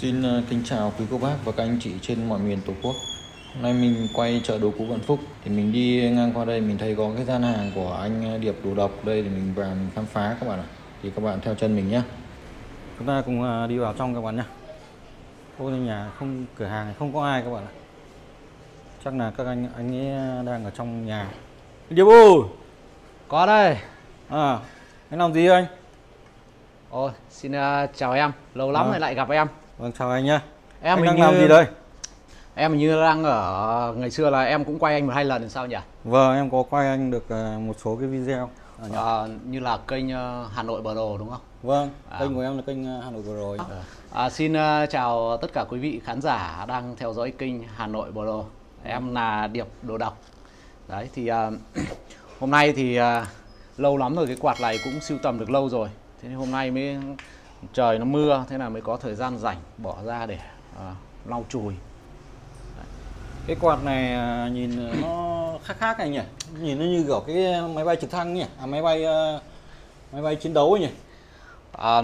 Xin ờ, kính chào quý cô bác và các anh chị trên mọi miền Tổ quốc. Hôm nay mình quay chợ đồ cũ Vạn Phúc thì mình đi ngang qua đây mình thấy có cái gian hàng của anh Điệp đồ độc đây thì mình vào mình khám phá các bạn ạ. Thì các bạn theo chân mình nhé. Chúng ta cùng ờ, đi vào trong các bạn nhé. Ô nhà không cửa hàng này không có ai các bạn ạ. Chắc là các anh anh ấy đang ở trong nhà. Điệp ơi, Có đây. à, anh làm gì anh? Ôi, xin uh, chào em. Lâu lắm À. rồi lại gặp em. Vâng chào anh nhé. Em anh đang như làm gì đây? Em như đang ở ngày xưa là em cũng quay anh một hai lần sao nhỉ? Vâng em có quay anh được ờ, một số cái video. Ờ, như là kênh ờ, Hà Nội Bờ Đồ đúng không? Vâng, À. kênh của em là kênh Hà Nội vừa rồi. À, xin chào tất cả quý vị khán giả đang theo dõi kênh Hà Nội Bờ Đồ. Em là Điệp Đồ Độc. Đấy thì hôm nay thì lâu lắm rồi cái quạt này cũng sưu tầm được lâu rồi. Thế nên hôm nay mới trời nó mưa thế là mới có thời gian rảnh bỏ ra để ờ, lau chùi. Cái quạt này à, nhìn nó khác khác anh nhỉ? Nhìn nó như kiểu cái máy bay trực thăng nhỉ? À máy bay ờ, máy bay chiến đấu nhỉ? À,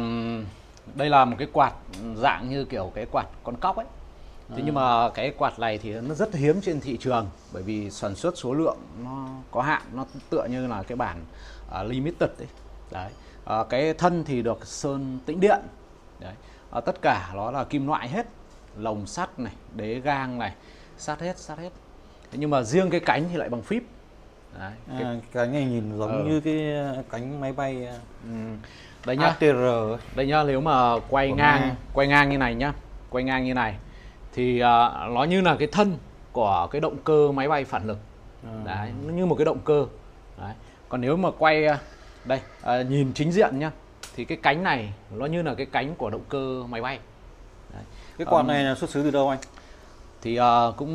đây là một cái quạt dạng như kiểu cái quạt con cóc ấy. Thế nhưng mà cái quạt này thì nó rất hiếm trên thị trường bởi vì sản xuất số lượng nó có hạn, nó tựa như là cái bản à, limited ấy. Đấy. À, cái thân thì được sơn tĩnh điện. Đấy. À, tất cả nó là kim loại hết, lồng sắt này, đế gang này, sắt hết, sắt hết. Thế nhưng mà riêng cái cánh thì lại bằng phíp. Đấy. Cái, À, cái này nhìn giống Ờ. như cái cánh máy bay ừm, đây nhá. ATR ấy. Đây nhá, nếu mà quay Của ngang, Nga. quay ngang như này nhá, quay ngang như này thì à, nó như là cái thân của cái động cơ máy bay phản lực. À. Đấy, nó như một cái động cơ. Đấy. Còn nếu mà quay à, đây, à, nhìn chính diện nhá thì cái cánh này nó như là cái cánh của động cơ máy bay. Đấy. Cái quạt Ờm, này là xuất xứ từ đâu anh? thì à, cũng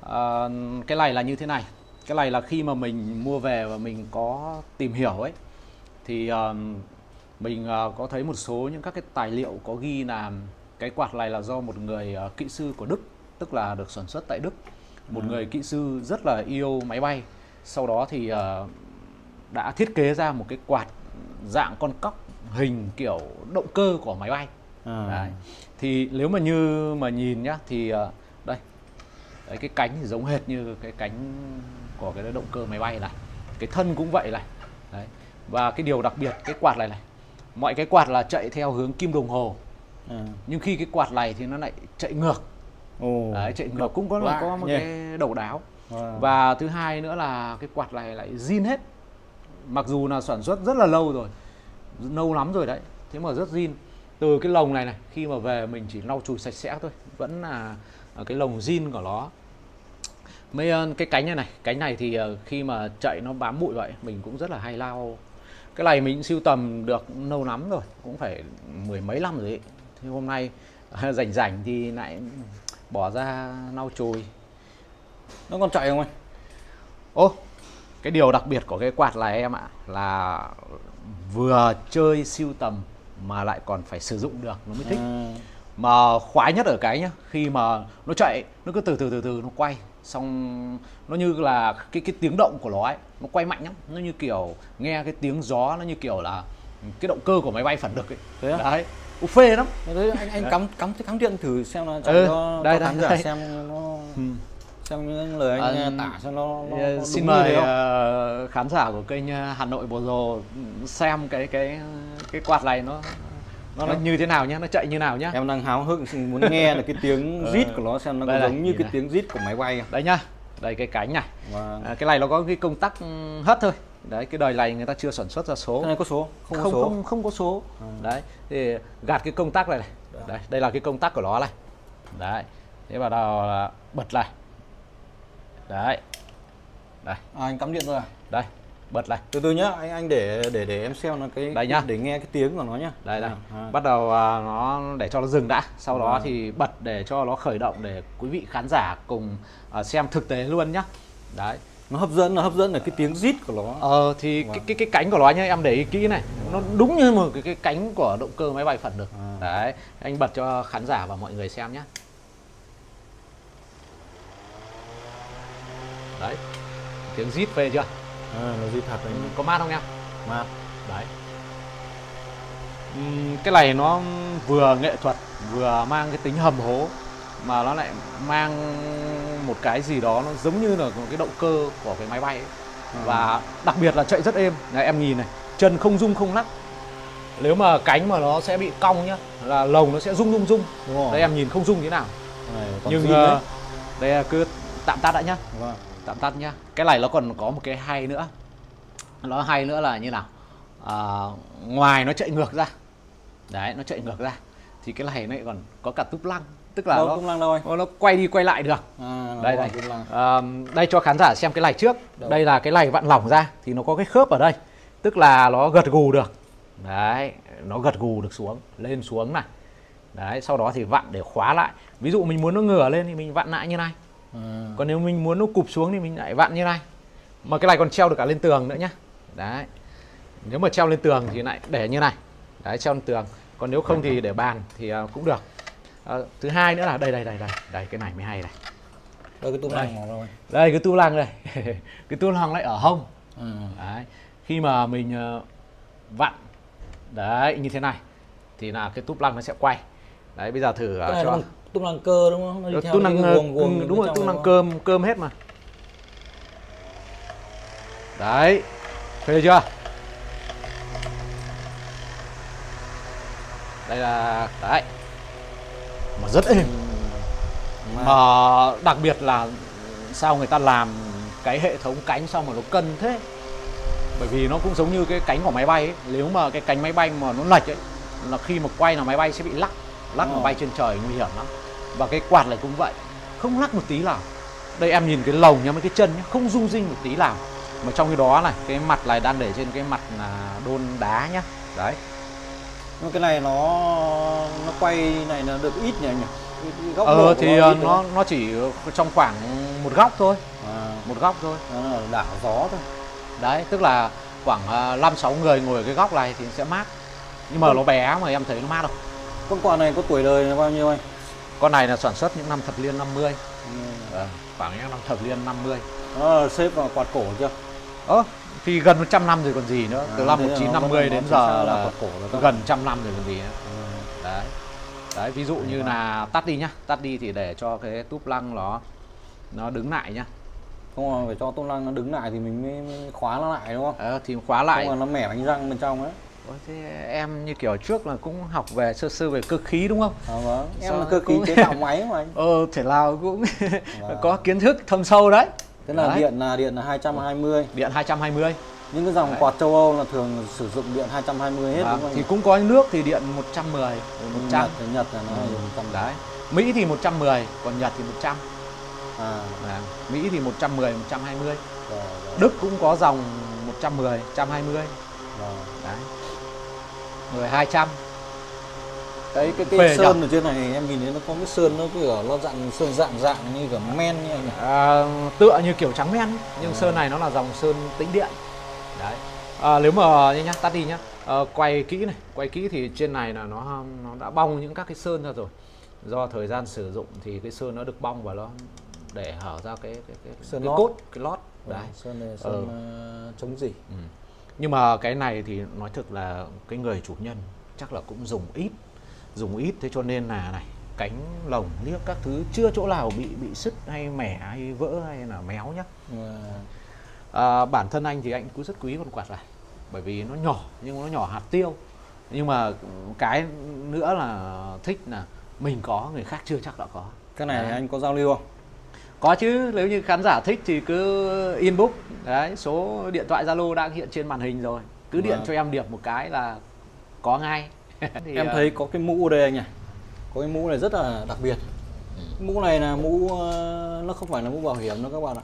à, cái này là như thế này cái này là khi mà mình mua về và mình có tìm hiểu ấy thì à, mình à, có thấy một số những các cái tài liệu có ghi là cái quạt này là do một người à, kỹ sư của Đức tức là được sản xuất tại Đức một người kỹ sư rất là yêu máy bay sau đó thì à, đã thiết kế ra một cái quạt dạng con cóc hình kiểu động cơ của máy bay À. Đấy. Thì nếu mà như mà nhìn nhá thì ờ, đây. Đấy cái cánh thì giống hệt như cái cánh của cái động cơ máy bay này. Cái thân cũng vậy này. Đấy. Và cái điều đặc biệt cái quạt này này. Mọi cái quạt là chạy theo hướng kim đồng hồ, À. nhưng khi cái quạt này thì nó lại chạy ngược. Ồ. Đấy, chạy ngược cũng có là có một nhỉ? cái đầu đáo. Wow. Và thứ hai nữa là cái quạt này lại zin hết. Mặc dù là sản xuất rất là lâu rồi. Lâu lắm rồi đấy. Thế mà rất zin. Từ cái lồng này này, khi mà về mình chỉ lau chùi sạch sẽ thôi, vẫn là à, cái lồng zin của nó. Mấy cái cánh này này, cánh này thì ờ, khi mà chạy nó bám bụi vậy, mình cũng rất là hay lau. Cái này mình siêu tầm được lâu lắm rồi, cũng phải mười mấy năm rồi ấy. Thế hôm nay rảnh rảnh thì lại bỏ ra lau chùi Nó còn chạy không anh? Ô, cái điều đặc biệt của cái quạt này em ạ là vừa chơi siêu tầm mà lại còn phải sử dụng được nó mới thích. À. Mà khoái nhất ở cái nhá, khi mà nó chạy nó cứ từ từ từ từ nó quay xong nó như là cái cái tiếng động của nó ấy, nó quay mạnh lắm, nó như kiểu nghe cái tiếng gió nó như kiểu là cái động cơ của máy bay phản lực ấy. Thế? Đấy. Ủa, phê lắm. Thế anh anh cắm cắm cắm điện thử xem là Ừ, đây, cho đây, giả đây. xem nó Ừ. những lời anh Ờ, uh, tả xem nó, nó, Ờ, nó xin đúng như mời ờ, khán giả của kênh ờ, Hà Nội Bồ Rồ xem cái cái cái quạt này nó nó, nó Đấy. như thế nào nhá, nó chạy như nào nhá. Em đang háo hức muốn nghe là cái tiếng Ờ. rít của nó xem nó có Đây giống như nhìn cái này. tiếng rít của máy bay không? Đây nhá. Đây cái cánh này. Và À, cái này nó có cái công tắc hất thôi. Đấy cái đời này người ta chưa sản xuất ra số. cái này có số, không, không có số. không không có số. À. Đấy. Thì gạt cái công tắc này này. Đấy, đây là cái công tắc của nó này. Đấy. Thế vào đầu là bật này. Đấy. Đây, À, anh cắm điện rồi à? đây. Bật này. Từ từ nhá, anh anh để để để em xem nó cái Đây nhá. để nghe cái tiếng của nó nhá. đây đây À, à. bắt đầu à, nó để cho nó dừng đã sau đó Vâng. thì bật để cho nó khởi động để quý vị khán giả cùng à, xem thực tế luôn nhá đấy Nó hấp dẫn, nó hấp dẫn là cái tiếng rít của nó. ờ thì Vâng. cái, cái cái cánh của nó nhá em để ý kỹ này nó đúng như một cái, cái cánh của động cơ máy bay phản lực À. đấy anh bật cho khán giả và mọi người xem nhá đấy. Tiếng rít phê chưa? À, nó rít thật đấy. có mát không em? Mát. đấy. Cái này nó vừa nghệ thuật vừa mang cái tính hầm hố mà nó lại mang một cái gì đó nó giống như là một cái động cơ của cái máy bay ấy. Ừ. và đặc biệt là chạy rất êm. Này em nhìn này chân không rung không lắc. Nếu mà cánh mà nó sẽ bị cong nhá là lồng nó sẽ rung rung rung. Đúng rồi. Đây em nhìn không rung thế nào. Này, nhưng ờ, đây cứ tạm tắt đã nhá. Vâng. Tạm tắt nhá. Cái này nó còn có một cái hay nữa. Nó hay nữa là như nào? À, ngoài nó chạy ngược ra. Đấy nó chạy ngược ra. Thì cái này nó còn có cả túp lăng. Tức là Đâu, nó lăng đâu anh nó, nó quay đi quay lại được. À, đây đây. à, đây cho khán giả xem cái này trước. Đâu? đây là cái này vặn lỏng ra thì nó có cái khớp ở đây. Tức là nó gật gù được. Đấy nó gật gù được xuống lên xuống này. Đấy sau đó thì vặn để khóa lại. Ví dụ mình muốn nó ngửa lên thì mình vặn lại như này à, còn nếu mình muốn nó cụp xuống thì mình lại vặn như này. Mà cái này còn treo được cả lên tường nữa nhá. Đấy. Nếu mà treo lên tường thì lại để như này. Đấy treo lên tường. Còn nếu không thì để bàn thì à, cũng được. À, thứ hai nữa là đây đây đây đây đây cái này mới hay này. Đâu cái Đây. lăng đâu anh đây cái tu lăng đây. Cái tu lăng lại ở hông. À, đấy. Khi mà mình ờ, vặn đấy như thế này thì là cái túp lăng nó sẽ quay. Đấy bây giờ thử cái này cho tung lăng cơ đúng không? Nó đi theo tung năng cái ờ, guồng- guồng ừ, đúng bên rồi tung đúng cơm cơm hết mà. Đấy. Phê chưa? Đây là đấy. Mà rất êm? Mà- mà đặc biệt là sao người ta làm cái hệ thống cánh sao mà nó cân thế? Bởi vì nó cũng giống như cái cánh của máy bay ấy. Nếu mà cái cánh máy bay mà nó lệch ấy là khi mà quay là máy bay sẽ bị lắc lắc mà Ờ. bay trên trời nguy hiểm lắm. Và cái quạt này cũng vậy. Không lắc một tí nào. Đây em nhìn cái lồng nhá mấy cái chân nhá không rung rinh một tí nào. Mà trong khi đó này cái mặt này đang để trên cái mặt là đôn đá nhá. Đấy. Nhưng cái này nó nó quay này nó được ít nhỉ anh nhỉ? Góc ờ thì ờ, đúng nó nó chỉ trong khoảng một góc thôi. À, một góc thôi. Nó là đảo gió thôi. Đấy tức là khoảng ờ, năm sáu người ngồi ở cái góc này thì sẽ mát. Nhưng mà nó bé mà em thấy nó mát không con quạ này có tuổi đời là bao nhiêu anh? Con này là sản xuất những năm thập niên 50 ừ. Ờ, khoảng những năm thập niên 50 nó là xếp vào quạt cổ chưa? Ơ thì gần 100 năm rồi còn gì nữa. Từ À, năm thế là nó 1950 vẫn- đến giờ là là quạt cổ rồi gần trăm năm rồi còn gì nữa. Ừ. đấy. Đấy ví dụ như là tắt đi nhá. Tắt đi thì để cho cái túp lăng nó nó đứng lại nhá. Không phải cho tung lăng nó đứng lại thì mình mới, khóa nó lại đúng không? Ờ, thì khóa lại. Không là nó mẻ bánh răng bên trong ấy Ôi, thế em như kiểu trước là cũng học về sơ sơ về cơ khí đúng không à, vâng em Sao là cơ khí cũng- chế tạo máy mà anh ờ thể nào cũng Vâng. có kiến thức thâm sâu đấy thế là Đấy. điện là điện là 220 điện 220 những cái dòng Đấy. quạt châu Âu là thường sử dụng điện 220 hết Vâng, đúng không thì anh? cũng có nước thì điện 110 rồi 100 Nhật thì Nhật là nó Ừ. dùng 100 đấy Mỹ thì 110 còn Nhật thì 100 à Đấy. Mỹ thì 110 120 rồi, rồi, Đức cũng có dòng 110 120 rồi. đấy rồi 200 Đấy cái Phê cái nhỉ? sơn ở trên này em nhìn thấy nó có cái sơn nó kiểu nó dạng sơn dạng dạng như kiểu men như anh nhỉ? À, tựa như kiểu trắng men nhưng Ừ. sơn này nó là dòng sơn tĩnh điện. Đấy. À, nếu mà như nhá tắt đi nhá. À, quay kỹ này quay kỹ thì trên này là nó nó đã bong những các cái sơn ra rồi. Do thời gian sử dụng thì cái sơn nó được bong và nó để hở ra cái cái cái, Sơn cái lót. cốt cái lót. Đấy. sơn này sơn ờ, chống gì Ừ. Nhưng mà cái này thì nói thực là cái người chủ nhân chắc là cũng dùng ít dùng ít. Thế cho nên là này cánh lồng liếc các thứ chưa chỗ nào bị bị sứt hay mẻ hay vỡ hay là méo nhá. Mà à, bản thân anh thì anh cũng rất quý con quạt này bởi vì nó nhỏ nhưng nó nhỏ hạt tiêu. Nhưng mà cái nữa là thích là mình có người khác chưa chắc đã có. Cái này Đấy. anh có giao lưu không có chứ nếu như khán giả thích thì cứ inbox. Đấy số điện thoại zalo đang hiện trên màn hình rồi. Cứ điện Vâng. cho em điệp một cái là có ngay. Thì, em ờ, thấy có cái mũ đây anh nhỉ? Có cái mũ này rất là đặc biệt. Mũ này là mũ ờ, nó không phải là mũ bảo hiểm đâu các bạn ạ.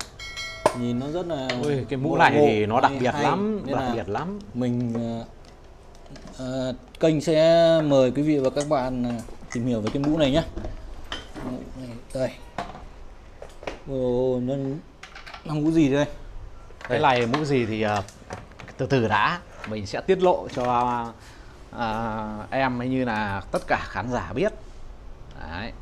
Nhìn nó rất là ui, cái mũ này thì nó đặc biệt hay. lắm Nên đặc biệt lắm. mình ờ, ờ, kênh sẽ mời quý vị và các bạn tìm hiểu về cái mũ này nhé mũ này đây Ồ, nó mũ gì đây? Cái này mũ gì thì ờ, từ từ đã. Mình sẽ tiết lộ cho ờ, em hay như là tất cả khán giả biết. Đấy.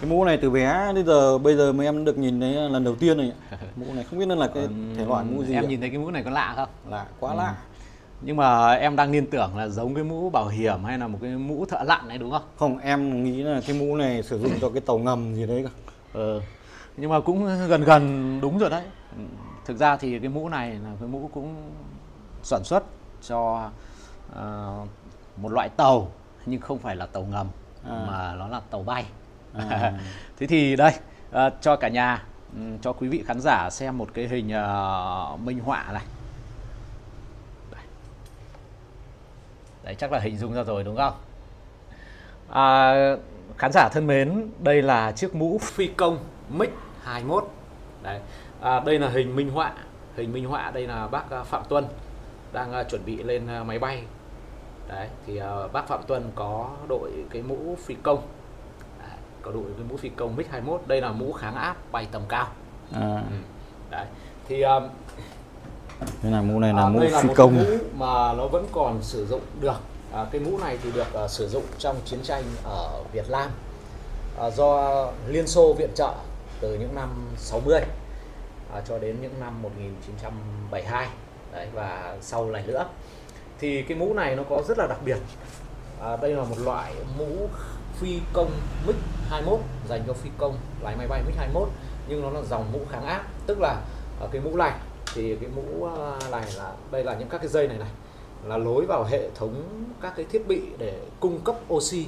Cái mũ này từ bé đến giờ bây giờ mà em được nhìn thấy lần đầu tiên này mũ này không biết nó là cái thể loại mũ gì em ạ. nhìn thấy cái mũ này có lạ không? Lạ quá lạ. Nhưng mà em đang liên tưởng là giống cái mũ bảo hiểm hay là một cái mũ thợ lặn này đúng không? Không em nghĩ là cái mũ này sử dụng cho cái tàu ngầm gì đấy cả ừ. nhưng mà cũng gần gần đúng rồi đấy thực ra thì cái mũ này là cái mũ cũng sản xuất cho uh, một loại tàu nhưng không phải là tàu ngầm à. mà nó là tàu bay à. thế thì đây uh, cho cả nhà um, cho quý vị khán giả xem một cái hình uh, minh họa này đấy chắc là hình dung ra rồi đúng không à, khán giả thân mến đây là chiếc mũ phi công mic 21 đấy. À, đây là hình minh họa. Hình minh họa đây là bác à, phạm tuân đang uh, chuẩn bị lên uh, máy bay. Đấy thì uh, bác phạm tuân có đội cái mũ phi công. Đấy, có đội cái mũ phi công mic 21 đây là mũ kháng áp bay tầm cao. À. ừ. đấy thì uh, cái là mũ này là à, mũ phi công. mũ mà nó vẫn còn sử dụng được à, cái mũ này thì được uh, sử dụng trong chiến tranh ở Việt Nam à, do Liên Xô viện trợ từ những năm 60 à, cho đến những năm 1972 Đấy, và sau này nữa. Thì cái mũ này nó có rất là đặc biệt. À, đây là một loại mũ phi công MiG 21 dành cho phi công lái máy bay MiG 21 nhưng nó là dòng mũ kháng áp. Tức là ở cái mũ này thì cái mũ à, này là đây là những các cái dây này này là lối vào hệ thống các cái thiết bị để cung cấp oxy.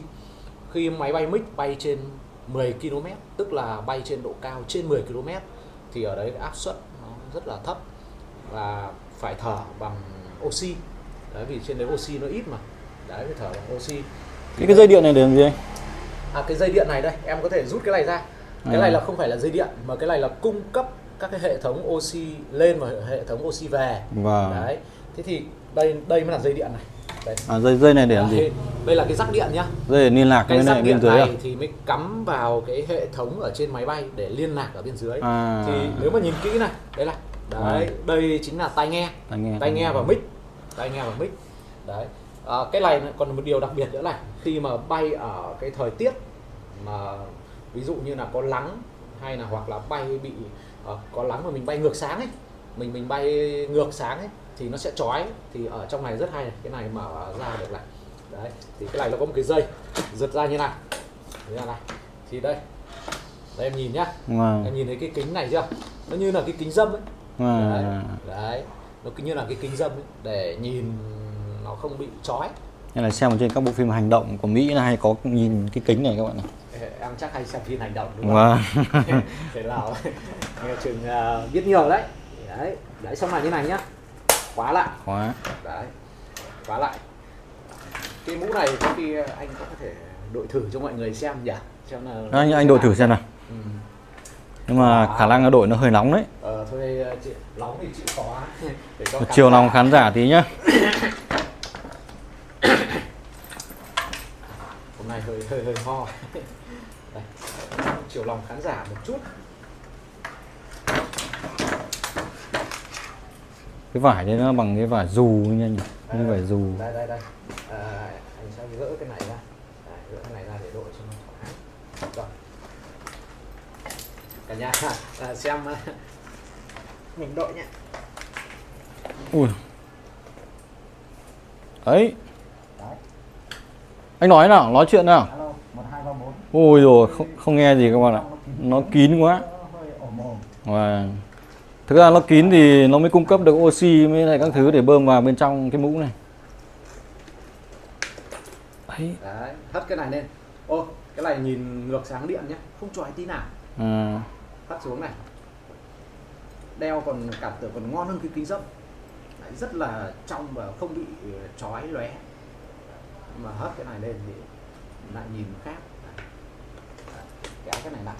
Khi máy bay MiG bay trên 10 km tức là bay trên độ cao trên 10 km thì ở đấy áp suất nó rất là thấp và phải thở bằng oxy. Đấy vì trên đấy oxy nó ít mà. Đấy phải thở bằng oxy. Cái cái dây điện này để làm gì anh? À cái dây điện này đây em có thể rút cái này ra. Cái à. này là không phải là dây điện mà cái này là cung cấp các cái hệ thống oxy lên và hệ thống oxy về. Vâng. đấy thế thì đây đây mới là dây điện này đây. À, dây dây này để làm gì? Đây là cái rắc điện nhá. Dây để liên lạc cái này bên dưới này à? thì mới cắm vào cái hệ thống ở trên máy bay để liên lạc ở bên dưới. À. Thì nếu mà nhìn kỹ này, đây là đấy, à. đây chính là tai nghe. Tai nghe, tai nghe và mic. Tai nghe và mic. Đấy. À, cái này còn một điều đặc biệt nữa là khi mà bay ở cái thời tiết mà ví dụ như là có nắng hay là hoặc là bay bị uh, có nắng mà mình bay ngược sáng ấy mình mình bay ngược sáng ấy thì nó sẽ chói thì ở trong này rất hay này cái này mở ra được này đấy thì cái này nó có một cái dây giật ra như này như này thì đây đây em nhìn nhá wow. em nhìn thấy cái kính này chưa nó như là cái kính dâm ấy wow. đấy. đấy nó như là cái kính dâm ấy để nhìn nó không bị chói nên là xem trên các bộ phim hành động của Mỹ là hay có nhìn cái kính này các bạn này em chắc hay xem phim hành động đúng không? Wow. Thế nào chừng uh, biết nhiều đấy. Đấy, đấy xong là như này nhá khóa lại. Khóa. Đấy khóa lại. Cái mũ này có khi anh có thể đội thử cho mọi người xem nhỉ? Xem là anh anh đội thử xem nào. Ừ. nhưng mà à. khả năng đội nó hơi nóng đấy. Ờ thôi chị nóng thì chịu khó để cho chiều lòng khán giả tí nhá. Hôm nay hơi hơi hơi ho. Chiều lòng khán giả một chút cái vải đấy nó bằng cái vải dù như nhỉ? Như vải dù. đây đây đây. À, anh sẽ gỡ cái này ra. Đây, gỡ cái này ra để đội cho nó rồi. Cả nhà à, xem à, mình đội nhé ui. Đấy. Anh nói nào nói chuyện nào. Ui rồi không không nghe gì các bạn ạ. Nó kín quá. Wow. Thực ra nó kín thì nó mới cung cấp được oxy với lại các thứ để bơm vào bên trong cái mũ này. Đấy, đấy hất cái này lên. Ô cái này nhìn ngược sáng điện nhé không chói tí nào à. hất xuống này. Đeo còn cảm tưởng còn ngon hơn cái kính dâm. Đấy, rất là trong và không bị chói lóe. Mà hất cái này lên thì lại nhìn khác. Kéo cái này lại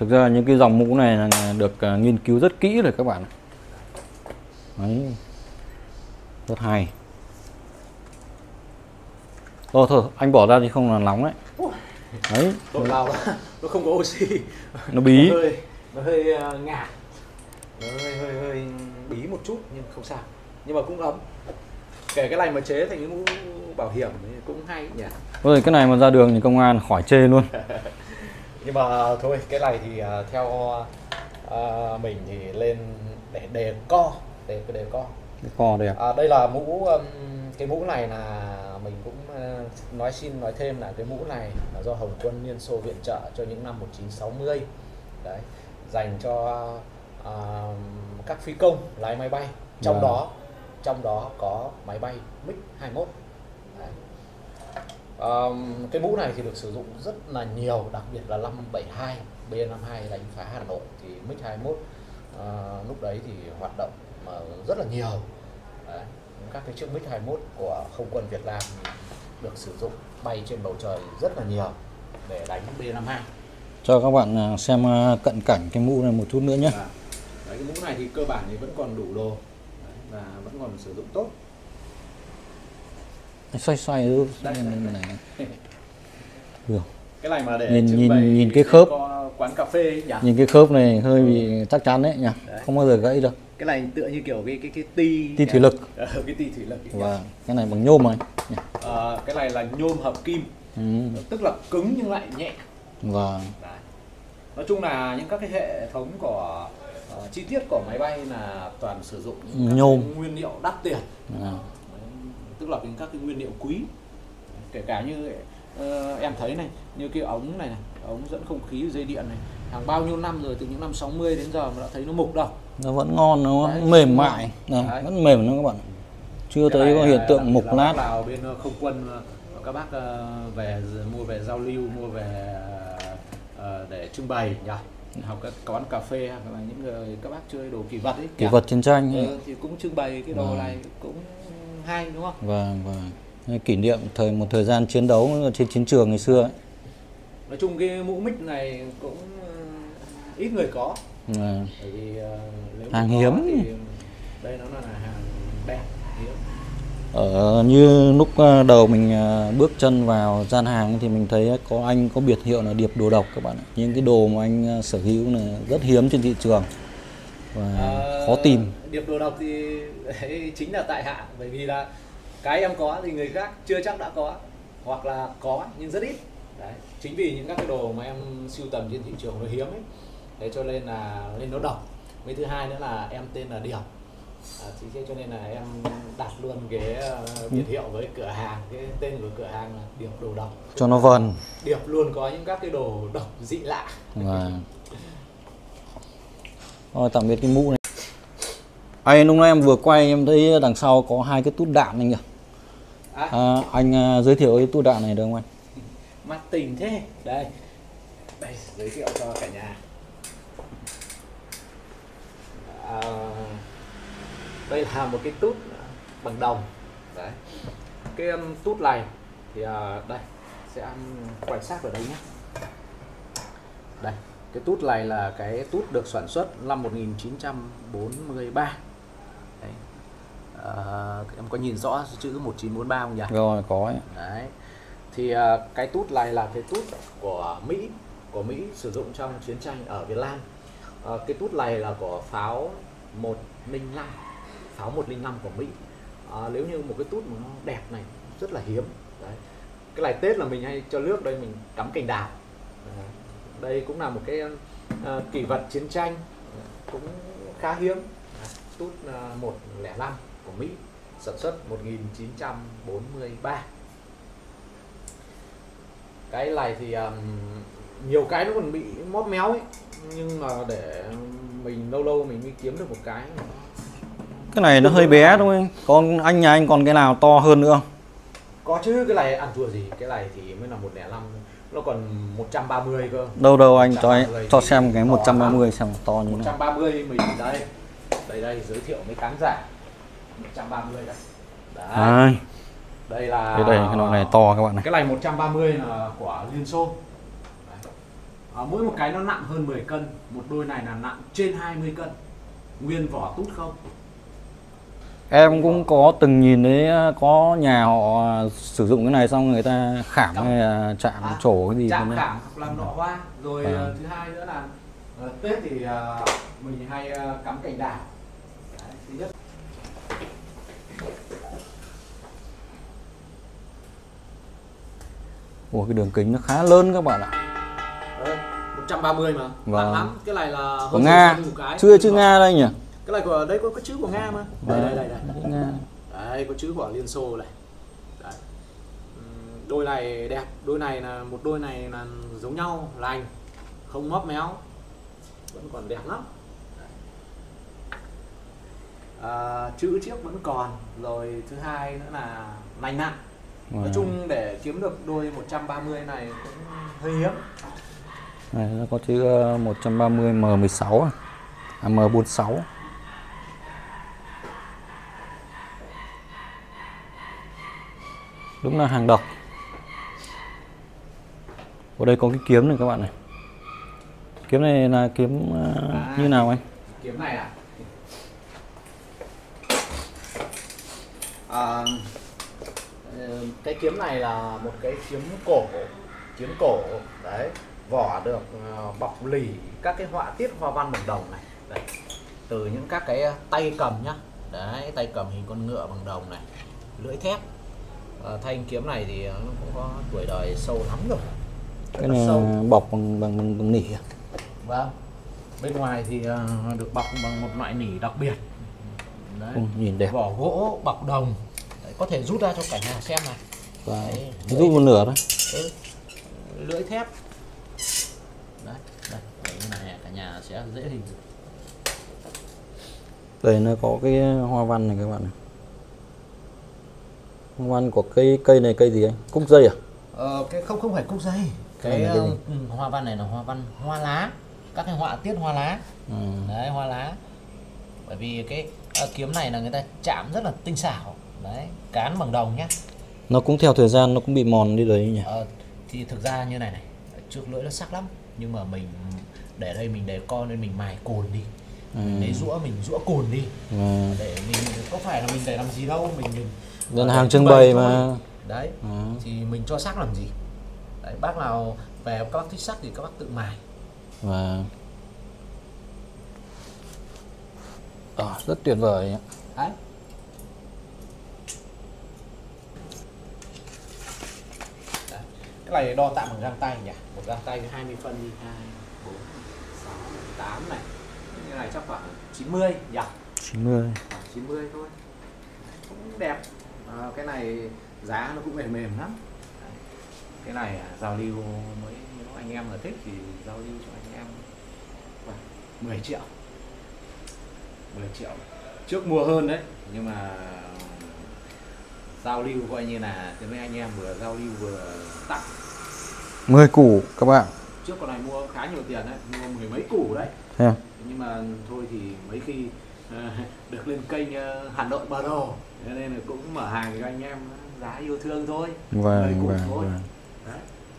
thực ra những cái dòng mũ này là được uh, nghiên cứu rất kỹ rồi các bạn đấy. Rất hay. Thôi thôi anh bỏ ra thì không là nóng đấy. Đấy. Độ vào nó không có oxy. Nó bí. Nó hơi nó hơi uh, ngạt nó hơi hơi hơi bí một chút nhưng không sao. Nhưng mà cũng ấm. Kể cái này mà chế thành cái mũ bảo hiểm thì cũng hay nhỉ. Ôi, cái này mà ra đường thì công an khỏi chê luôn nhưng mà thôi cái này thì uh, theo uh, mình thì lên để đề co để đề co. Cái kho đẹp à, đây là mũ um, cái mũ này là mình cũng uh, nói xin nói thêm là cái mũ này là do Hồng quân Liên Xô viện trợ cho những năm 1960 đấy dành cho uh, các phi công lái máy bay. Trong Vâng. đó trong đó có máy bay MiG 21 đấy. Um, cái mũ này thì được sử dụng rất là nhiều đặc biệt là 572 B52 đánh phá Hà Nội thì MiG 21 uh, lúc đấy thì hoạt động mà rất là nhiều. Đấy. các cái chiếc MiG 21 của không quân Việt Nam được sử dụng bay trên bầu trời rất là nhiều để đánh B52 cho các bạn à, xem à, cận cảnh cái mũ này một chút nữa nhé. Đấy, cái mũ này thì cơ bản thì vẫn còn đủ đồ Đấy, và vẫn còn sử dụng tốt xoay xoay ừ, Đây, này, này. Được. cái này mà để Nhìn- nhìn- nhìn cái khớp. quán cà phê nhỉ nhìn cái khớp này hơi bị chắc chắn đấy nhỉ Đấy. không bao giờ gãy được cái này tựa như kiểu cái cái cái ti Ti thủy lực. Ờ, cái ti thủy lực và cái này bằng nhôm này nhỉ? Ờ, cái này là nhôm hợp kim ừ. tức là cứng nhưng lại nhẹ và nói chung là những các cái hệ thống của ờ, chi tiết của máy bay là toàn sử dụng Nhôm. nguyên liệu đắt tiền à, tức là những các cái nguyên liệu quý kể cả như ờ, em thấy này như cái ống này, này ống dẫn không khí dây điện này hàng bao nhiêu năm rồi từ những năm 60 đến giờ mà đã thấy nó mục đâu nó vẫn ngon nó Đấy, mềm mại Này, Đấy. vẫn mềm nữa các bạn chưa Cái thấy có hiện tượng mục nát nào bên ờ, không quân ờ, các bác về mua về giao lưu mua về để trưng bày nhỉ học các quán cà phê hoặc là những người các bác chơi đồ kỳ vật ấy nhỉ? vật chiến tranh ấy. Ờ, thì cũng trưng bày cái đồ Vâng. này cũng hay đúng không và và kỷ niệm thời một thời gian chiến đấu trên chiến trường ngày xưa ấy. nói chung cái mũ mic này cũng ờ, ít người có À, bởi vì ờ, nếu Hàng hiếm. thì đây nó là hàng đẹp hiếm ở như lúc đầu mình bước chân vào gian hàng thì mình thấy có anh có biệt hiệu là điệp đồ độc các bạn ạ. những cái đồ mà anh sở hữu là rất hiếm trên thị trường và Ờ, khó tìm. điệp đồ độc thì đấy chính là tại hạ. Bởi vì là cái em có thì người khác chưa chắc đã có hoặc là có nhưng rất ít. Đấy chính vì những các cái đồ mà em sưu tầm trên thị trường nó hiếm ấy. Thế cho nên là lên nó độc với thứ hai nữa là em tên là điệp à, thì thế cho nên là em đặt luôn cái ờ, biệt hiệu với cửa hàng cái tên của cửa hàng là điệp đồ độc cho nó vần. Điệp luôn có những các cái đồ độc dị lạ. Và Rồi, tạm biệt cái mũ này. Anh lúc nãy em vừa quay em thấy đằng sau có hai cái tút đạn anh nhỉ? À, à, anh à, giới thiệu cái tút đạn này được không anh? Mặt tình thế. Đây. Đây giới thiệu cho cả nhà. À, đây là một cái tút bằng đồng. Đấy. Cái um, tút này thì à, đây sẽ um, quan sát ở đây nhé. Đây cái tút này là cái tút được sản xuất năm 1943 đấy. À, em có nhìn rõ chữ 1943 không nhỉ rồi có ấy. Đấy. Thì à, cái tút này là cái tút của Mỹ, của Mỹ sử dụng trong chiến tranh ở Việt Nam. À, cái tút này là của pháo 105, pháo 105 của Mỹ. À, nếu như một cái tút mà nó đẹp này rất là hiếm. Đấy. Cái này Tết là mình hay cho nước đây mình cắm cành đào. Đấy. Đây cũng là một cái à, kỷ vật chiến tranh cũng khá hiếm. Tút à, 105 của Mỹ sản xuất 1943 cái này thì um, nhiều cái nó còn bị móp méo ấy nhưng mà để mình lâu lâu mình mới kiếm được một cái. Cái này nó hơi bé đúng không còn anh nhà anh còn cái nào to hơn nữa không? Có chứ cái này ăn thua gì? Cái này thì mới là 105 nó còn 130 cơ. Đâu đâu anh cho anh 130 cho xem cái to 130 xem to như thế nào 130 mình đây. Đây đây giới thiệu với khán giả. 130 đây. Đấy. Đấy, đây là cái đây cái loại này to các bạn này. Cái này 130 là của Liên Xô. À, mỗi một cái nó nặng hơn 10 cân. Một đôi này là nặng trên 20 cân. Nguyên vỏ tút không em cũng có từng nhìn thấy có nhà họ sử dụng cái này xong người ta khảm Cắm. hay là chạm À, trổ cái gì chạm này. khảm hoặc làm nọ hoa rồi À. ờ, thứ hai nữa là ờ, Tết thì mình hay cắm cành đào. Đấy, thứ nhất. Ủa cái đường kính nó khá lớn các bạn ạ. Đấy, 130 mà. Vâng. lắm. Cái này là hơn Nga. 10 cân một cái. Chưa chứ Nga đây nhỉ cái này của đây có cái chữ của nga mà. Đây đây đây đây. Chữ Nga. đấy có chữ của liên xô này. Đấy. Đôi này đẹp đôi này là một đôi này là giống nhau lành không móp méo vẫn còn đẹp lắm. À, chữ chiếc vẫn còn rồi thứ hai nữa là lành nặng nói Wow. chung để kiếm được đôi 130 này cũng hơi hiếm. Này nó có chữ ờ, 130 M16 à, à M46. Đúng là hàng độc. Ở đây có cái kiếm này các bạn này. Kiếm này là kiếm ờ, À. như nào anh? kiếm này à À, ờ, cái kiếm này là một cái kiếm cổ kiếm cổ đấy vỏ được ờ, bọc lì các cái họa tiết hoa văn bằng đồng này đấy. từ những các cái tay cầm nhá đấy tay cầm hình con ngựa bằng đồng này lưỡi thép Ờ, thanh kiếm này thì nó cũng có tuổi đời sâu lắm rồi Cái này sâu là bọc bằng bằng bằng, bằng nỉ à? vâng bên ngoài thì ờ, được bọc bằng một loại nỉ đặc biệt đấy Ừ, nhìn đẹp. vỏ gỗ bọc đồng Đấy, có thể rút ra cho cả nhà xem này Và Đấy, rút một nửa thôi. ừ. lưỡi thép đấy đây đấy, như này cả nhà sẽ dễ hình. Đây nó có cái hoa văn này các bạn này. Hoa văn của cây cây này cây gì anh? Cúc dây à? ờ, cái không không phải cúc dây Cái cái này cái gì? ừ, hoa văn này là hoa văn hoa lá các cái họa tiết hoa lá Ừ. đấy hoa lá bởi vì cái ờ, kiếm này là người ta chạm rất là tinh xảo đấy cán bằng đồng nhá Nó cũng theo thời gian nó cũng bị mòn đi đấy nhỉ. Ờ, thì thực ra như này này trước lưỡi nó sắc lắm nhưng mà mình để đây mình để con nên mình mài cồn đi Ừ. lấy rũa mình rũa cồn đi Và để mình có phải là mình để làm gì đâu mình mình Đây là ờ, hàng trưng bày thôi. mà. đấy Đó. thì mình cho sắc làm gì? Đấy bác nào về các bác thích sắc thì các bác tự mài. Và Ờ, rất tuyệt vời ạ. đấy. Cái này đo tạm bằng găng tay nhỉ? Một găng tay 20 phân đi. Hai bốn sáu tám này. Như này chắc khoảng 90 nhỉ? 90 khoảng 90 thôi. Cũng đẹp à, cái này giá nó cũng mềm mềm lắm. Đấy. cái này à, giao lưu mới nếu anh em mà thích thì giao lưu cho anh em. Khoảng 10 triệu. 10 triệu. Trước mua hơn đấy nhưng mà giao lưu coi như là thế mấy anh em vừa giao lưu vừa tặng. 10 củ các bạn. Trước con này mua khá nhiều tiền đấy mua mười mấy củ đấy. Thấy không? nhưng mà thôi thì mấy khi được lên kênh ờ, Hà Nội Bà Đồ nên là cũng mở hàng cho anh em giá yêu thương thôi Vâng, vâng, thôi.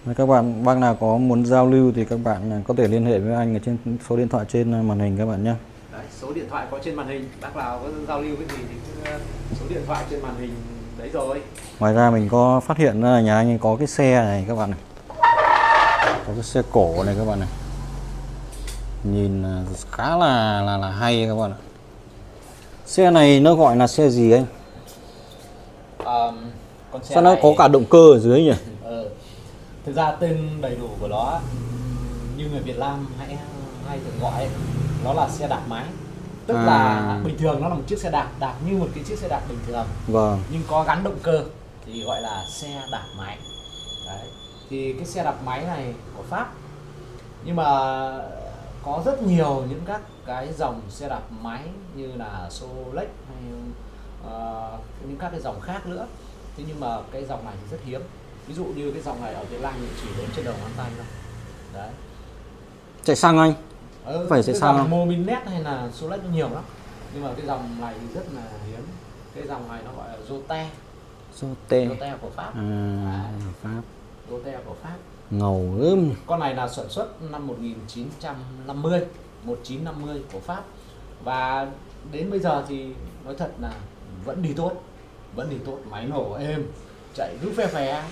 vâng. Các bạn bác nào có muốn giao lưu thì các bạn à, có thể liên hệ với anh ở trên số điện thoại trên à, màn hình các bạn nhé. Đấy, số điện thoại có trên màn hình bác nào có giao lưu cái gì thì cứ, ờ, số điện thoại trên màn hình đấy rồi Ngoài ra mình có phát hiện ra là nhà anh ấy có cái xe này các bạn này. Có cái xe cổ này các bạn này. Nhìn à, khá là là là hay các bạn ạ. Xe này nó gọi là xe gì anh? Ờm, con xe Sao nó này- có cả động cơ ở dưới nhỉ? Ờ, thực ra tên đầy đủ của nó như người Việt Nam hay hay thường gọi nó là xe đạp máy tức À. là bình thường nó là một chiếc xe đạp đạp như một cái chiếc xe đạp bình thường Vâng. nhưng có gắn động cơ thì gọi là xe đạp máy đấy thì cái xe đạp máy này của Pháp nhưng mà có rất nhiều những các cái dòng xe đạp máy như là Solex hay ờ, những các cái dòng khác nữa. Thế nhưng mà cái dòng này thì rất hiếm. Ví dụ như cái dòng này ở Việt Nam thì chỉ đến trên đầu ngón tay thôi. Đấy. Chạy xăng anh. ừ, Phải chạy dòng không? Mominet hay là Solex nhiều lắm. Nhưng mà cái dòng này thì rất là hiếm. Cái dòng này nó gọi là Zote. Zote. Zote của Pháp. À, Pháp. Zote của Pháp Ngầu ướm con này là sản xuất năm 1950 1950 của Pháp. Và đến bây giờ thì nói thật là vẫn đi tốt vẫn đi tốt máy nổ êm chạy cứ phe phè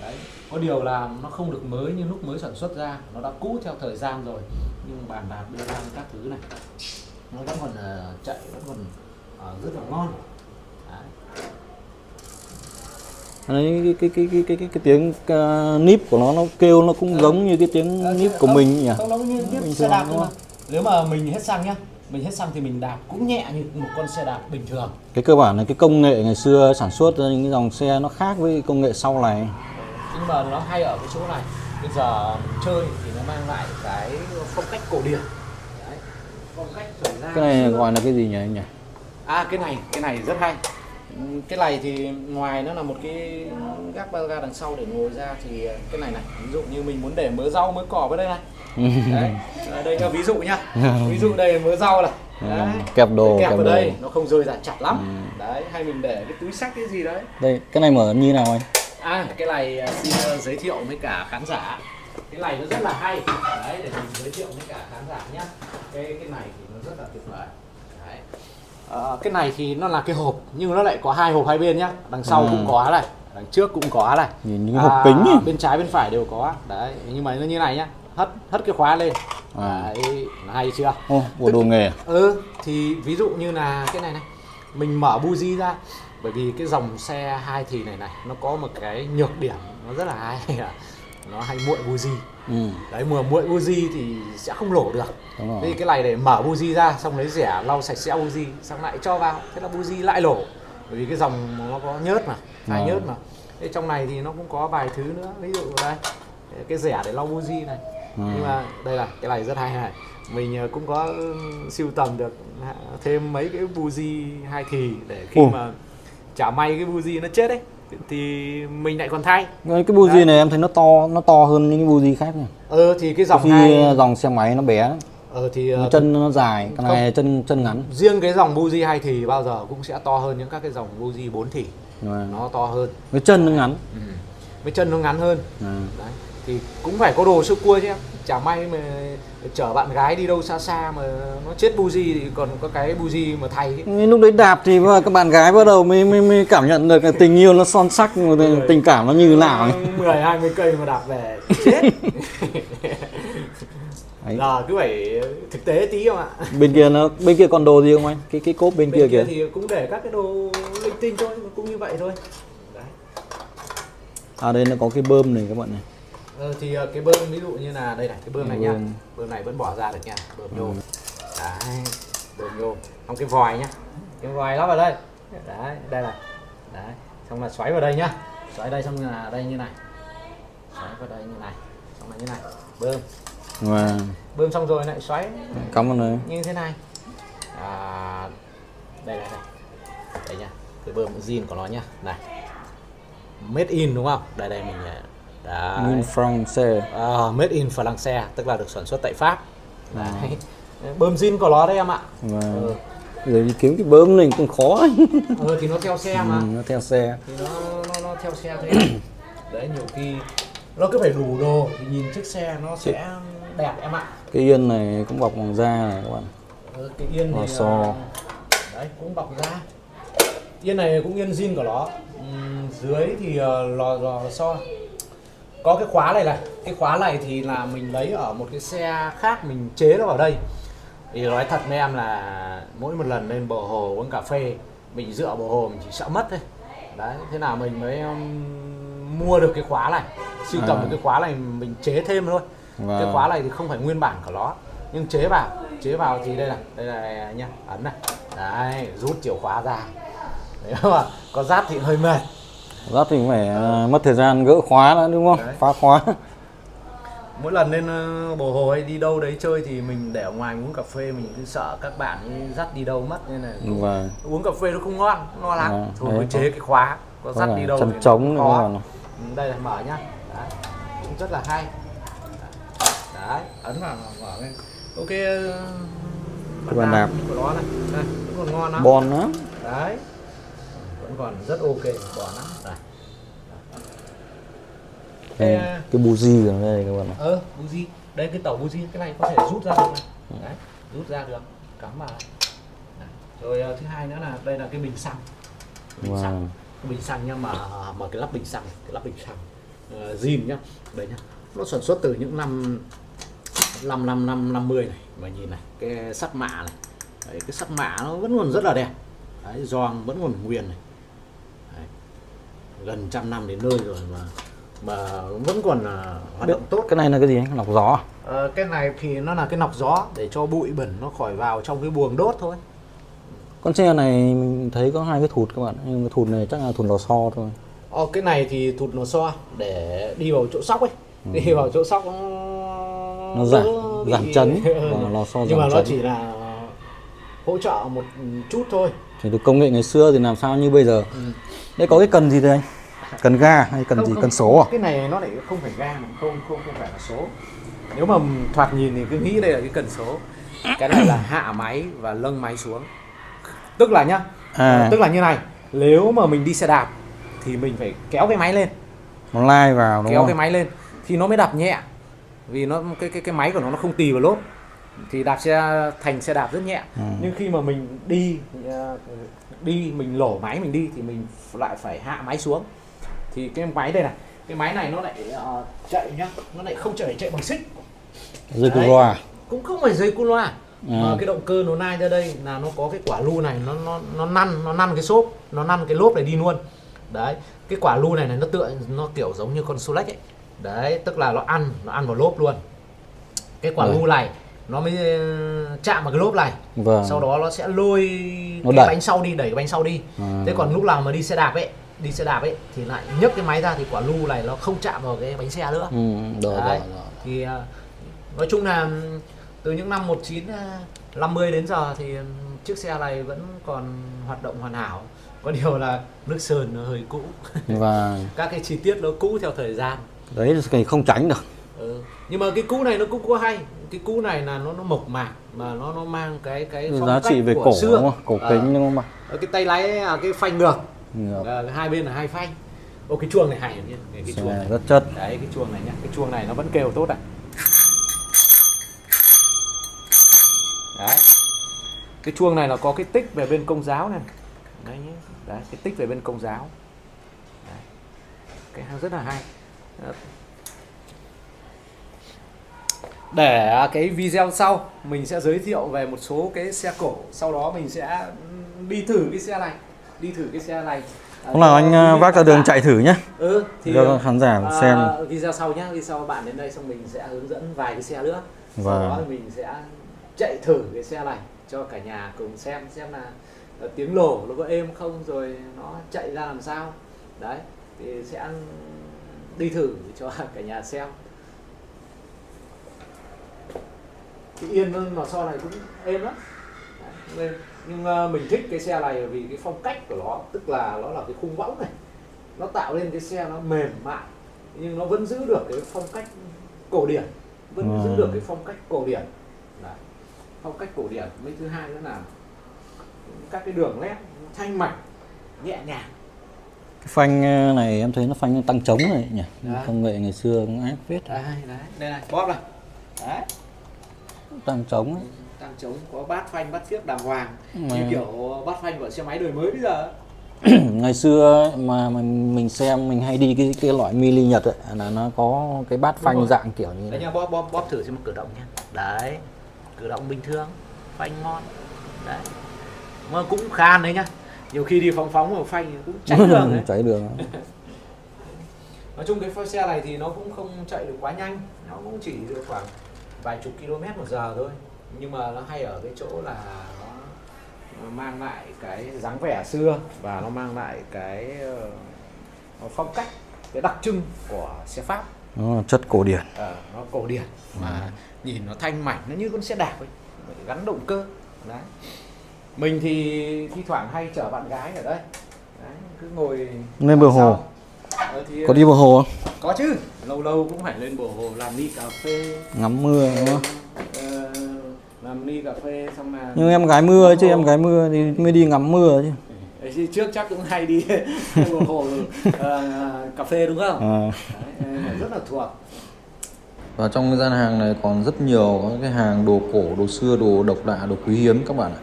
đấy có điều là nó không được mới như lúc mới sản xuất ra nó đã cũ theo thời gian rồi. Nhưng bàn đạp đưa ra các thứ này nó vẫn còn uh, chạy vẫn còn uh, rất là ngon. Đấy. Đấy, cái, cái, cái, cái, cái, cái tiếng uh, níp của nó nó kêu nó cũng Ừ. giống như cái tiếng Ờ, níp của không- mình nhỉ? không giống như thường xe đạp thôi mà nếu mà mình hết xăng nhá mình hết xăng thì mình đạp cũng nhẹ như một con xe đạp bình thường. Cái cơ bản là cái công nghệ ngày xưa sản xuất ra những cái dòng xe nó khác với công nghệ sau này. Nhưng mà nó hay ở cái chỗ này bây giờ chơi thì nó mang lại cái phong cách cổ điển. Đấy. phong cách thời gian cái này gọi là cái gì nhỉ anh nhỉ? À cái này cái này rất hay cái này thì ngoài nó là một cái gác ba ga đằng sau để ngồi ra thì cái này này ví dụ như mình muốn để mớ rau mớ cỏ vào đây này. Đấy À, đây là ví dụ nhá. Ví dụ đây là mớ rau này. Đấy kẹp đồ kẹp kẹp vào đồ. đây nó không rơi ra chặt lắm. Đấy hay mình để cái túi sách cái gì đấy. Đây cái này mở như nào anh? À cái này à, xin giới thiệu với cả khán giả. Cái này nó rất là hay. Đấy để mình giới thiệu với cả khán giả nhé Cái cái này thì nó rất là tuyệt vời. Ờ, Cái này thì nó là cái hộp Nhưng nó lại có hai hộp hai bên nhá Đằng sau Ừ. cũng có này Đằng trước cũng có này Nhìn những hộp kính ấy. Bên trái bên phải đều có Đấy nhưng mà nó như này nhá Hất hất cái khóa lên À. Đấy hay chưa ô bộ đồ nghề à? Ừ thì ví dụ như là cái này này Mình mở buji ra Bởi vì cái dòng xe hai thì này này Nó có một cái nhược điểm Nó rất là hay là Nó hay muội buji ừ. Đấy mùa muội buji thì sẽ không lổ được. Đúng rồi. Thế cái này để mở buji ra Xong lấy rẻ lau sạch sẽ buji Xong lại cho vào. Thế là buji lại lổ Bởi vì cái dòng nó có nhớt mà Hai Ờ. nhớt mà. Thế trong này thì nó cũng có vài thứ nữa. Ví dụ đây Cái rẻ để lau buji này. Ừ. nhưng mà đây là cái này rất hay này. Mình ờ, cũng có ừ, siêu tầm được hạ- thêm mấy cái buji hai thì để khi Ồ. mà chả may cái buji nó chết ấy thì mình lại còn thay. Cái buji này em thấy nó to nó to hơn những cái buji khác nhỉ? Ờ thì cái dòng hai dòng xe máy nó bé. Ờ thì ờ, chân nó dài cái này chân chân ngắn. Riêng cái dòng buji hai thì bao giờ cũng sẽ to hơn những các cái dòng buji 4 thì Và nó to hơn. Cái chân nó ngắn. Với chân nó ngắn hơn. À. đấy. Thì cũng phải có đồ sơ cua chứ em. Chả may mà chở bạn gái đi đâu xa xa mà nó chết buji thì còn có cái buji mà thay ấy. Lúc đấy đạp thì các bạn gái bắt đầu mới mới, mới cảm nhận được cái tình yêu nó son sắc tình cảm nó như nào ấy. 10 20 cây mà đạp về chết. Đấy. Giờ cứ phải thực tế tí không ạ? bên kia nó bên kia còn đồ gì không anh cái cái cốp bên, Bên kia kia kìa thì cũng để các cái đồ linh tinh thôi, cũng như vậy thôi. Đấy. à đây nó có cái bơm này các bạn này Ờ, thì ờ, cái bơm ví dụ như là đây này, cái bơm này nha. Bơm. Này vẫn bỏ ra được nha, bơm Ừ. nhôm. Đấy, bơm nhôm. Xong cái vòi nhá. Cái vòi lắp vào đây. Đấy, đây là. Đấy, xong là xoáy vào đây nhá. Xoáy đây xong là đây như này. Xoáy vào đây như này. Xong là như này. Bơm. và Bơm xong rồi lại xoáy cắm vào đây như thế này à, đây đây đây đây nha cái bơm zin của nó nhá này made in đúng không đây đây mình đấy. Nguyên France. À, made in France tức là được sản xuất tại Pháp. Đấy. bơm zin của nó đấy em ạ. Và ừ. giờ đi kiếm cái bơm này cũng khó. Ừ, thì nó theo xe mà. Ừ, nó theo xe. Thì nó nó, nó theo xe thôi đấy nhiều khi nó cứ phải đủ đồ thì nhìn chiếc xe nó sẽ đẹp em ạ. Cái yên này cũng bọc bằng da này các bạn. Ừ, cái yên xo. à, đấy cũng bọc ra yên này cũng yên zin của nó Ừm, dưới thì ờ, lò lò xo có cái khóa này này. Cái khóa này thì là mình lấy ở một cái xe khác mình chế nó vào đây. Thì nói thật với em là mỗi một lần lên bờ hồ uống cà phê mình dựa bờ hồ mình chỉ sợ mất thôi. Đấy thế nào mình mới um, mua được cái khóa này. Sưu tầm À. được cái khóa này mình chế thêm thôi. Và cái khóa này thì không phải nguyên bản của nó nhưng chế vào. Chế vào thì đây là đây là nhá ấn này. Đấy rút chìa khóa ra. Đấy mà có rát thì hơi mệt rất thì cũng phải à, mất thời gian gỡ khóa nữa đúng không? Đấy. phá khóa. Mỗi lần lên ờ, bồ hồ hay đi đâu đấy chơi thì mình để ở ngoài uống cà phê mình cứ sợ các bạn dắt đi đâu mất nên là và uống cà phê nó không ngon lo lắng À, thôi đấy, chế cái khóa có dắt đi đâu thì trống nó khó. Ừ, đây là mở nhá. Đấy. cũng rất là hay. Đấy ấn vào mở lên. Ok ờ, Cái bàn đạp. của nó này. Đây vẫn còn ngon lắm. Bon á đấy vẫn còn rất ok bỏ lắm đây Cái, cái buji ở đây các bạn này. ờ buji. Đây cái tàu buji cái này có thể rút ra được này. Đấy rút ra được. Cắm vào Đấy. rồi ờ, thứ hai nữa là đây là cái bình xăng. Bình Wow. xăng. Cái bình xăng nhá mà mà cái lắp bình xăng cái lắp bình xăng. Uh, zin nhá. Đây nhá. Nó sản xuất từ những năm năm năm năm năm mươi này. Mà nhìn này cái sắt mạ này. Đấy, cái sắt mạ nó vẫn còn rất là đẹp. Đấy, giòn vẫn còn nguyên này. Đấy. gần trăm năm đến nơi rồi mà mà vẫn còn à, hoạt động tốt. Cái này là cái gì anh? Lọc gió à? Ờ, cái này thì nó là cái nọc gió để cho bụi bẩn nó khỏi vào trong cái buồng đốt thôi. Con xe này mình thấy có hai cái thụt các bạn. Nhưng cái thụt này chắc là thụt lò xo thôi. Ờ, cái này thì thụt nó xoa để đi vào chỗ sóc ấy. Đi vào chỗ sóc nó, Ừ. giảm bị- giảm chấn. Và lò xo nhưng mà nó chấn. chỉ là hỗ trợ một chút thôi. Thì công nghệ ngày xưa thì làm sao như bây giờ? Đây có cái cần gì đây anh cần ga hay cần Không, gì? không, cần số à? Cái này nó lại không phải ga mà không không không phải là số. Nếu mà thoạt nhìn thì cứ nghĩ đây là cái cần số. Cái này là hạ máy và nâng máy xuống. Tức là nhá À. tức là như này. Nếu mà mình đi xe đạp thì mình phải kéo cái máy lên. Nó lai vào đúng kéo không? cái máy lên thì nó mới đạp nhẹ. Vì nó cái cái cái máy của nó nó không tì vào lốp. Thì đạp xe thành xe đạp rất nhẹ. Ừ. nhưng khi mà mình đi ờ, đi mình lổ máy mình đi thì mình lại phải hạ máy xuống thì cái máy đây này cái máy này nó lại ờ, chạy nhá nó lại không chạy chạy bằng xích dây Đấy. cu loa cũng không phải dây cu loa Ừ. mà cái động cơ nó nai ra đây là nó có cái quả lu này nó nó nó năn nó năn cái xốp nó năn cái lốp này đi luôn đấy cái quả lu này này nó tựa nó kiểu giống như con Solex ấy đấy tức là nó ăn nó ăn vào lốp luôn cái quả lu này nó mới ờ, chạm vào cái lốp này Vâng. sau đó nó sẽ lôi Nó cái đẩy. bánh sau đi đẩy cái bánh sau đi À. thế còn lúc nào mà đi xe đạp ấy đi xe đạp ấy thì lại nhấc cái máy ra thì quả lu này nó không chạm vào cái bánh xe nữa. Ừ, rồi, rồi, Đấy. rồi. thì à, nói chung là ừm, từ những năm 1950 đến giờ thì ừm, chiếc xe này vẫn còn hoạt động hoàn hảo. Có điều là nước sơn nó hơi cũ. Và các cái chi tiết nó cũ theo thời gian. Đấy là không tránh được. Ừ. nhưng mà cái cũ này nó cũng có hay. Cái cũ này là nó nó mộc mạc mà nó nó mang cái cái phong giá trị cách về của cổ xưa đúng không? Cổ Ờ, kính đúng không ạ? Cái tay lái à, cái phanh ngược Ngược. Ờ, hai bên là hai phanh ô cái chuông này hay nhá. Cái, cái chuông này. rất chất. Đấy cái chuông này nhá. Cái chuông này nó vẫn kêu tốt ạ. Đấy. Cái chuông này nó có cái tích về bên công giáo này đấy nhé đấy cái tích về bên công giáo. Đấy. cái rất là hay. Để cái video sau mình sẽ giới thiệu về một số cái xe cổ. Sau đó mình sẽ đi thử cái xe này đi thử cái xe này. Hôm nào anh cho uh, quý vác ra đường chạy thử nhé ừ thì cho khán giả à, xem. video sau nhá video sau bạn đến đây xong mình sẽ hướng dẫn vài cái xe nữa. Sau Vâng. đó mình sẽ chạy thử cái xe này cho cả nhà cùng xem xem là tiếng nổ nó có êm không rồi nó chạy ra làm sao. Đấy thì sẽ đi thử cho cả nhà xem. Cái yên nó so này cũng êm lắm nên- nhưng ờ, mình thích cái xe này vì cái phong cách của nó tức là nó là cái khung võng này nó tạo lên cái xe nó mềm mại nhưng nó vẫn giữ được cái phong cách cổ điển vẫn Ừ. giữ được cái phong cách cổ điển Đấy. phong cách cổ điển mấy thứ hai nữa là các cái đường nét thanh mạch nhẹ nhàng cái phanh uh, này em thấy nó phanh tăng trống này nhỉ Đấy. công nghệ ngày xưa cũng ác phết đấy đấy đây này bóp này đấy tăng trống ấy. Tăng chống có bát phanh bát tiếp đàng hoàng. Như kiểu bát phanh của xe máy đời mới bây giờ. Ngày xưa mà mình, mình xem mình hay đi cái cái loại mini nhật ấy, là nó có cái bát phanh dạng kiểu như đấy này nha bóp bóp bóp thử xem cử động nhé đấy cử động bình thường phanh ngon. Đấy. Mà cũng khan đấy nhá. Nhiều khi đi phóng phóng mà phanh cũng cháy đường đấy. Cháy đường. Nói chung cái xe này thì nó cũng không chạy được quá nhanh. Nó cũng chỉ được khoảng vài chục km một giờ thôi nhưng mà nó hay ở cái chỗ là nó, mang lại cái dáng vẻ xưa và nó mang lại cái ờ, phong cách cái đặc trưng của xe pháp. Nó là chất cổ điển. Ờ, nó cổ điển mà nhìn nó thanh mảnh nó như con xe đạp ấy gắn động cơ. Đấy. Mình thì thi thoảng hay chở bạn gái ở đây. Đấy, cứ ngồi Lên bờ hồ. Ờ, thì, có đi bờ hồ không? Có chứ lâu lâu cũng phải lên bờ hồ làm ly cà phê. Ngắm mưa đúng không làm ly cà phê xong là nhưng em gái mưa chứ hồ. em gái mưa thì mới đi ngắm mưa chứ Đấy, trước chắc cũng hay đi bờ hồ ờ, cà phê đúng không à, đấy, rất là thuộc Và trong cái gian hàng này còn rất nhiều các cái hàng đồ cổ, đồ xưa, đồ độc lạ, đồ quý hiếm các bạn ạ.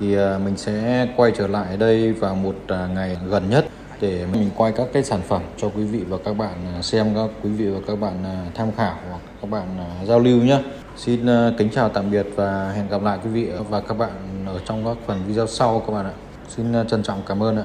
Thì à, mình sẽ quay trở lại đây vào một à, ngày gần nhất để mình quay các cái sản phẩm cho quý vị và các bạn à, xem các quý vị và các bạn tham khảo hoặc các bạn giao lưu nhé. Xin ờ, kính chào tạm biệt và hẹn gặp lại quý vị và các bạn ở trong các phần video sau các bạn ạ. Xin ờ, trân trọng cảm ơn ạ.